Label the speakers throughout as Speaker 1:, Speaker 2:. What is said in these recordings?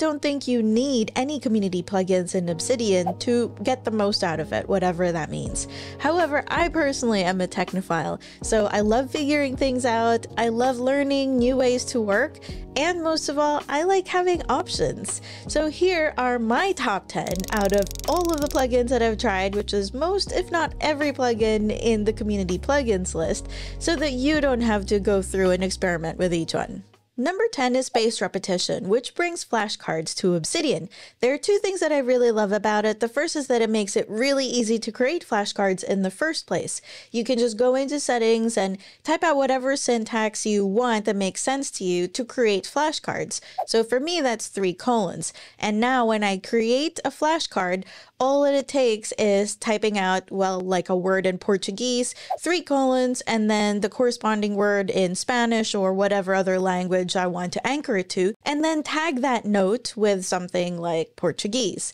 Speaker 1: don't think you need any community plugins in Obsidian to get the most out of it, whatever that means. However, I personally am a technophile, so I love figuring things out, I love learning new ways to work, and most of all, I like having options. So here are my top 10 out of all of the plugins that I've tried, which is most, if not every plugin in the community plugins list, so that you don't have to go through and experiment with each one. Number 10 is spaced repetition, which brings flashcards to Obsidian. There are two things that I really love about it. The first is that it makes it really easy to create flashcards in the first place. You can just go into settings and type out whatever syntax you want that makes sense to you to create flashcards. So for me, that's three colons. And now when I create a flashcard, all it takes is typing out, well, like a word in Portuguese, three colons, and then the corresponding word in Spanish or whatever other language I want to anchor it to, and then tag that note with something like Portuguese.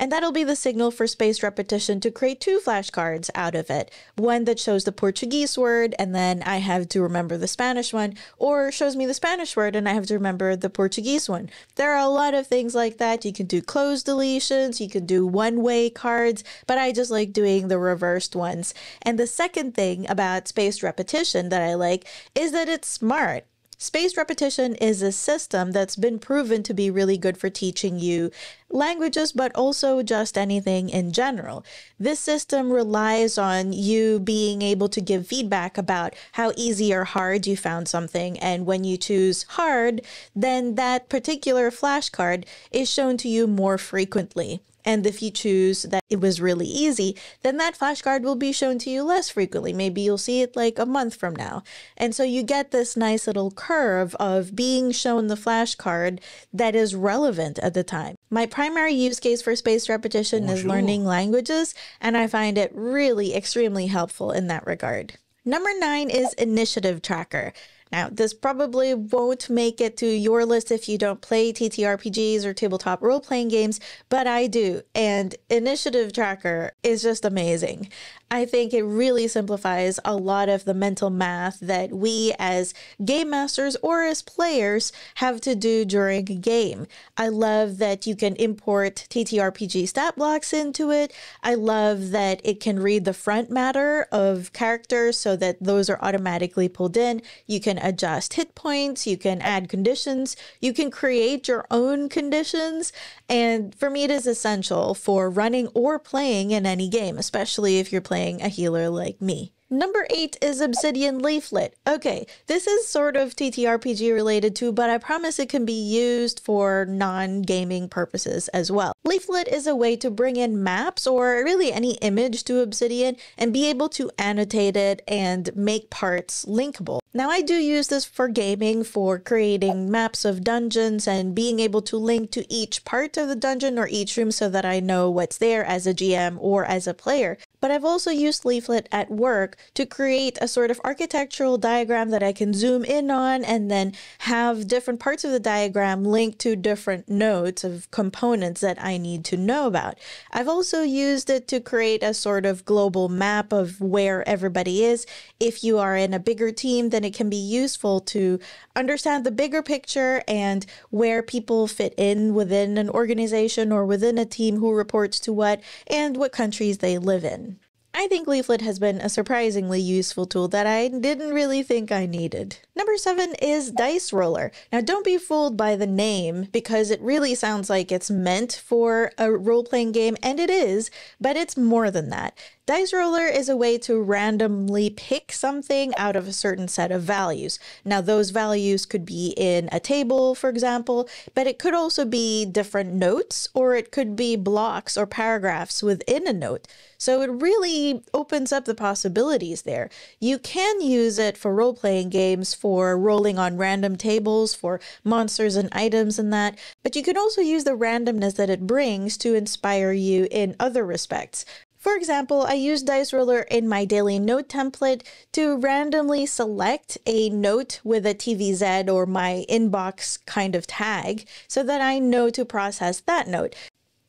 Speaker 1: And that'll be the signal for spaced repetition to create two flashcards out of it. One that shows the Portuguese word, and then I have to remember the Spanish one, or shows me the Spanish word, and I have to remember the Portuguese one. There are a lot of things like that. You can do cloze deletions, you can do one way cards, but I just like doing the reversed ones. And the second thing about spaced repetition that I like is that it's smart. Spaced repetition is a system that's been proven to be really good for teaching you languages, but also just anything in general. This system relies on you being able to give feedback about how easy or hard you found something. And when you choose hard, then that particular flashcard is shown to you more frequently. And if you choose that it was really easy, then that flashcard will be shown to you less frequently. Maybe you'll see it like a month from now. And so you get this nice little curve of being shown the flashcard that is relevant at the time. My primary use case for spaced repetition Bonjour. is learning languages, and I find it really extremely helpful in that regard. Number nine is Initiative Tracker. Now, this probably won't make it to your list if you don't play TTRPGs or tabletop role playing games, but I do. And Initiative Tracker is just amazing. I think it really simplifies a lot of the mental math that we as game masters or as players have to do during a game. I love that you can import TTRPG stat blocks into it. I love that it can read the front matter of characters so that those are automatically pulled in. You can adjust hit points, you can add conditions, you can create your own conditions. And for me, it is essential for running or playing in any game, especially if you're playing playing a healer like me. Number eight is Obsidian Leaflet. Okay, this is sort of TTRPG related too, but I promise it can be used for non gaming purposes as well. Leaflet is a way to bring in maps or really any image to Obsidian and be able to annotate it and make parts linkable. Now, I do use this for gaming, for creating maps of dungeons and being able to link to each part of the dungeon or each room so that I know what's there as a GM or as a player. But I've also used Leaflet at work to create a sort of architectural diagram that I can zoom in on and then have different parts of the diagram linked to different nodes of components that I need to know about. I've also used it to create a sort of global map of where everybody is. If you are in a bigger team, then it can be useful to understand the bigger picture and where people fit in within an organization or within a team who reports to what and what countries they live in. I think Leaflet has been a surprisingly useful tool that I didn't really think I needed. Number seven is Dice Roller. Now, don't be fooled by the name because it really sounds like it's meant for a role playing game, and it is, but it's more than that. Dice Roller is a way to randomly pick something out of a certain set of values. Now, those values could be in a table, for example, but it could also be different notes or it could be blocks or paragraphs within a note. So it really opens up the possibilities there. You can use it for role playing games, for rolling on random tables, for monsters and items and that, but you can also use the randomness that it brings to inspire you in other respects. For example, I use Dice Roller in my daily note template to randomly select a note with a TVZ or my inbox kind of tag so that I know to process that note.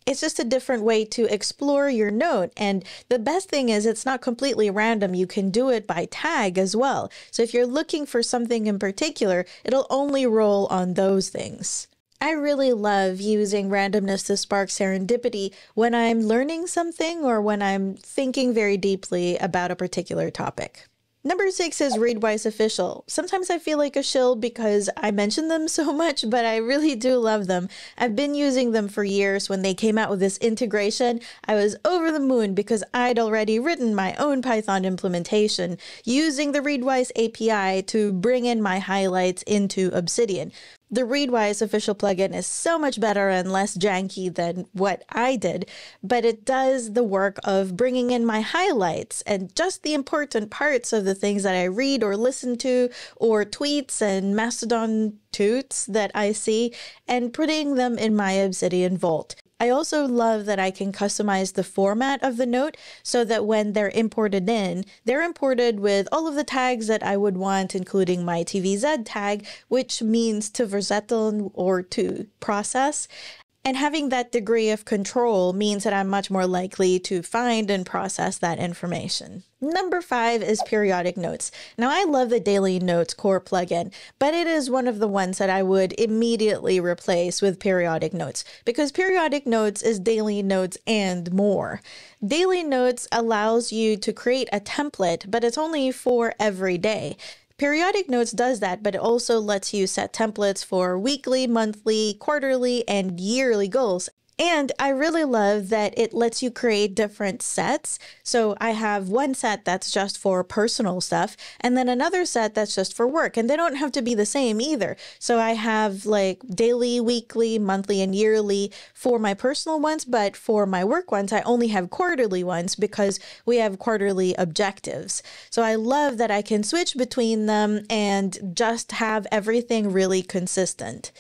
Speaker 1: It's just a different way to explore your note. And the best thing is it's not completely random. You can do it by tag as well. So if you're looking for something in particular, it'll only roll on those things. I really love using randomness to spark serendipity when I'm learning something or when I'm thinking very deeply about a particular topic. Number six is Readwise Official. Sometimes I feel like a shill because I mention them so much, but I really do love them. I've been using them for years. When they came out with this integration, I was over the moon because I'd already written my own Python implementation using the Readwise API to bring in my highlights into Obsidian. The Readwise official plugin is so much better and less janky than what I did, but it does the work of bringing in my highlights and just the important parts of the things that I read or listen to, or tweets and Mastodon toots that I see, and putting them in my Obsidian Vault. I also love that I can customize the format of the note so that when they're imported in, they're imported with all of the tags that I would want, including my TVZ tag, which means to verzetten or to process. And having that degree of control means that I'm much more likely to find and process that information. Number five is periodic notes. Now, I love the Daily Notes core plugin, but it is one of the ones that I would immediately replace with periodic notes because periodic notes is daily notes and more. Daily notes allows you to create a template, but it's only for every day. Periodic Notes does that, but it also lets you set templates for weekly, monthly, quarterly, and yearly goals. And I really love that it lets you create different sets. So I have one set that's just for personal stuff, and then another set that's just for work. And they don't have to be the same either. So I have like daily, weekly, monthly, and yearly for my personal ones, but for my work ones, I only have quarterly ones because we have quarterly objectives. So I love that I can switch between them and just have everything really consistent.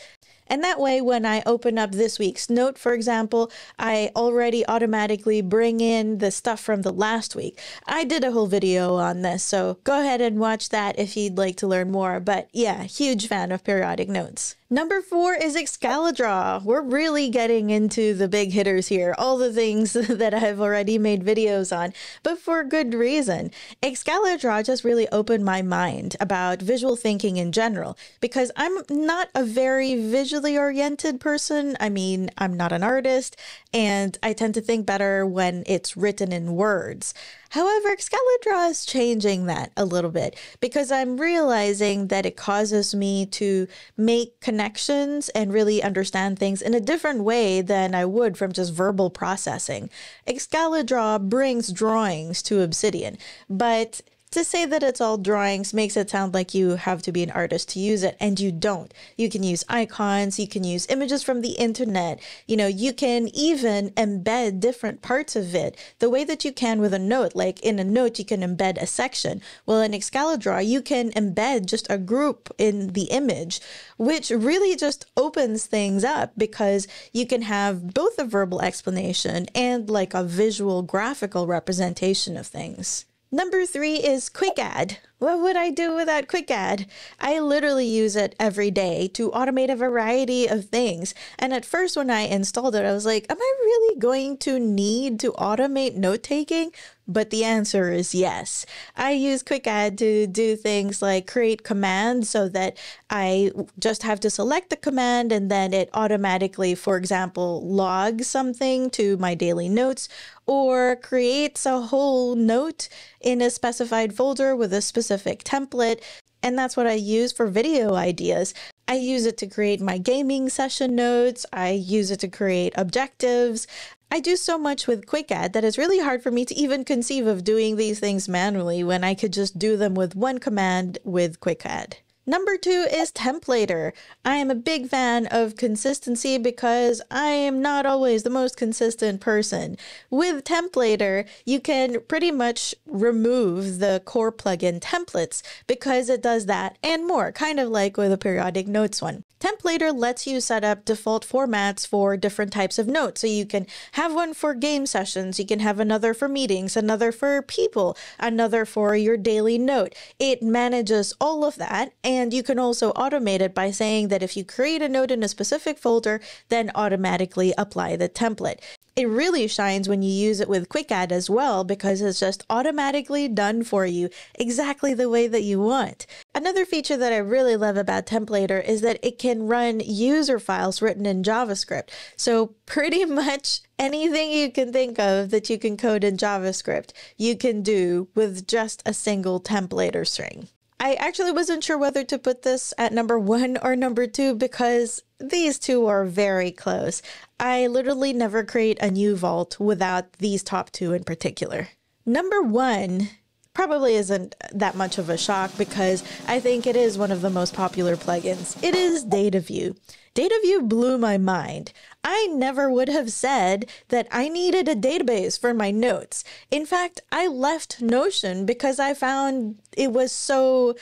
Speaker 1: And that way, when I open up this week's note, for example, I already automatically bring in the stuff from the last week. I did a whole video on this, so go ahead and watch that if you'd like to learn more. But yeah, huge fan of periodic notes. Number four is Excalidraw. We're really getting into the big hitters here, all the things that I've already made videos on, but for good reason. Excalidraw just really opened my mind about visual thinking in general because I'm not a very visually oriented person. I mean, I'm not an artist, and I tend to think better when it's written in words. However, Excalidraw is changing that a little bit because I'm realizing that it causes me to make connections and really understand things in a different way than I would from just verbal processing. Excalidraw brings drawings to Obsidian, but to say that it's all drawings makes it sound like you have to be an artist to use it, and you don't. You can use icons, you can use images from the internet, you know, you can even embed different parts of it the way that you can with a note. Like in a note, you can embed a section. Well, in Excalidraw, you can embed just a group in the image, which really just opens things up because you can have both a verbal explanation and like a visual graphical representation of things. Number three is Quick Add. What would I do without Quick Add? I literally use it every day to automate a variety of things. And at first, when I installed it, I was like, am I really going to need to automate note taking? But the answer is yes. I use Quick Add to do things like create commands so that I just have to select the command and then it automatically, for example, logs something to my daily notes or creates a whole note in a specified folder with a specific template. And that's what I use for video ideas. I use it to create my gaming session notes. I use it to create objectives. I do so much with Quick Add that it's really hard for me to even conceive of doing these things manually when I could just do them with one command with Quick Add. Number two is Templater. I am a big fan of consistency because I am not always the most consistent person. With Templater, you can pretty much remove the core plugin templates because it does that and more, kind of like with a periodic notes one. Templater lets you set up default formats for different types of notes. So you can have one for game sessions, you can have another for meetings, another for people, another for your daily note. It manages all of that. And you can also automate it by saying that if you create a node in a specific folder, then automatically apply the template. It really shines when you use it with Quick Add as well because it's just automatically done for you exactly the way that you want. Another feature that I really love about Templater is that it can run user files written in JavaScript. So pretty much anything you can think of that you can code in JavaScript, you can do with just a single templater string. I actually wasn't sure whether to put this at number one or number two because these two are very close. I literally never create a new vault without these top two in particular. Number one probably isn't that much of a shock because I think it is one of the most popular plugins. It is DataView. DataView blew my mind. I never would have said that I needed a database for my notes. In fact, I left Notion because I found it was so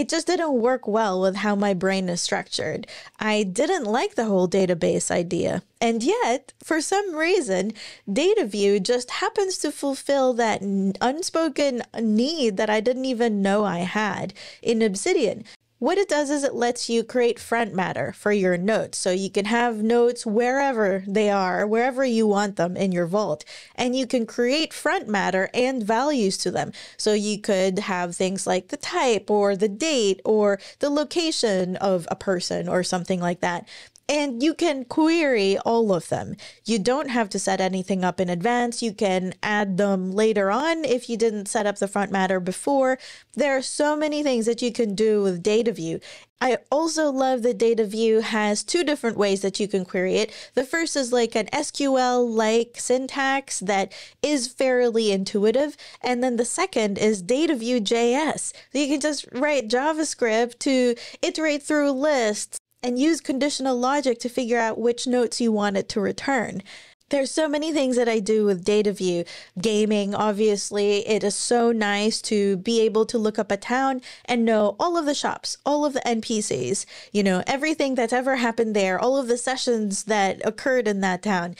Speaker 1: it just didn't work well with how my brain is structured. I didn't like the whole database idea. And yet, for some reason, DataView just happens to fulfill that unspoken need that I didn't even know I had in Obsidian. What it does is it lets you create front matter for your notes. So you can have notes wherever they are, wherever you want them in your vault. And you can create front matter and values to them. So you could have things like the type or the date or the location of a person or something like that and you can query all of them. You don't have to set anything up in advance. You can add them later on if you didn't set up the front matter before. There are so many things that you can do with DataView. I also love that DataView has two different ways that you can query it. The first is like an SQL like syntax that is fairly intuitive. And then the second is DataView JS. So you can just write JavaScript to iterate through lists and use conditional logic to figure out which notes you want it to return. There's so many things that I do with DataView. Gaming, obviously, it is so nice to be able to look up a town and know all of the shops, all of the NPCs, you know, everything that's ever happened there, all of the sessions that occurred in that town.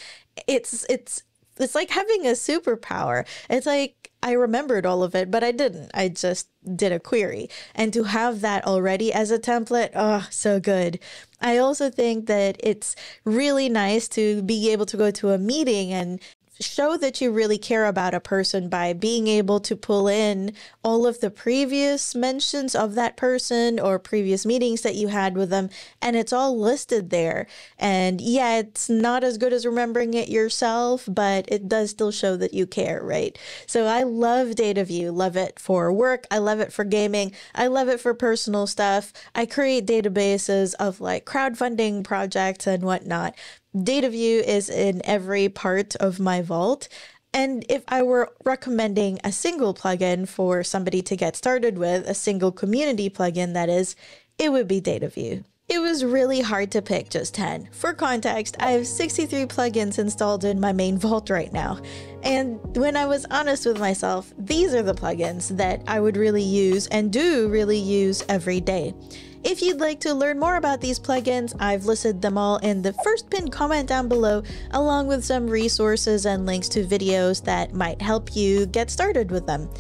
Speaker 1: It's it's it's like having a superpower. It's like I remembered all of it, but I didn't. I just did a query. And to have that already as a template, oh, so good. I also think that it's really nice to be able to go to a meeting and show that you really care about a person by being able to pull in all of the previous mentions of that person or previous meetings that you had with them and it's all listed there. And yeah it's not as good as remembering it yourself but it does still show that you care right? So i love Data View, love it for work. I love it for gaming. I love it for personal stuff. I create databases of like crowdfunding projects and whatnot DataView is in every part of my vault. And if I were recommending a single plugin for somebody to get started with, a single community plugin that is, it would be DataView. It was really hard to pick just 10. For context, I have 63 plugins installed in my main vault right now. And when I was honest with myself, these are the plugins that I would really use and do really use every day. If you'd like to learn more about these plugins, I've listed them all in the first pinned comment down below, along with some resources and links to videos that might help you get started with them.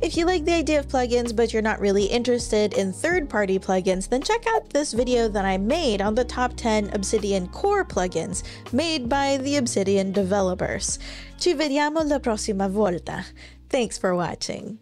Speaker 1: If you like the idea of plugins but you're not really interested in third-party plugins, then check out this video that I made on the top 10 Obsidian core plugins made by the Obsidian developers. Ci vediamo la prossima volta. Thanks for watching.